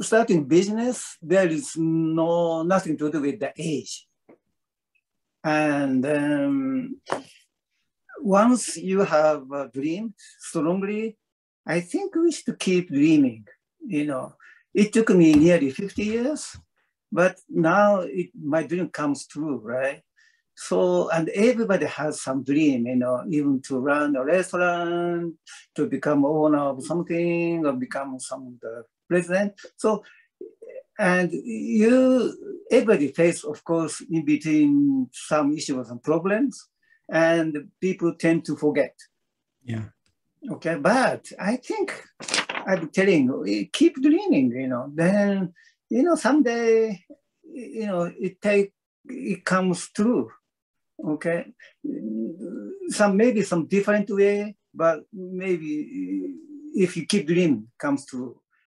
starting business, there is no nothing to do with the age. And um, once you have a dream strongly, I think we should keep dreaming. You know, it took me nearly 50 years, but now it, my dream comes true, right? So, and everybody has some dream, you know, even to run a restaurant, to become owner of something, or become some of the president. So, and you, everybody face, of course, in between some issues and problems, and people tend to forget. Yeah. Okay, but I think I'm telling you, keep dreaming, you know, then, you know, someday, you know, it take, it comes true. Okay, some maybe some different way, but maybe if you keep dreaming, comes true.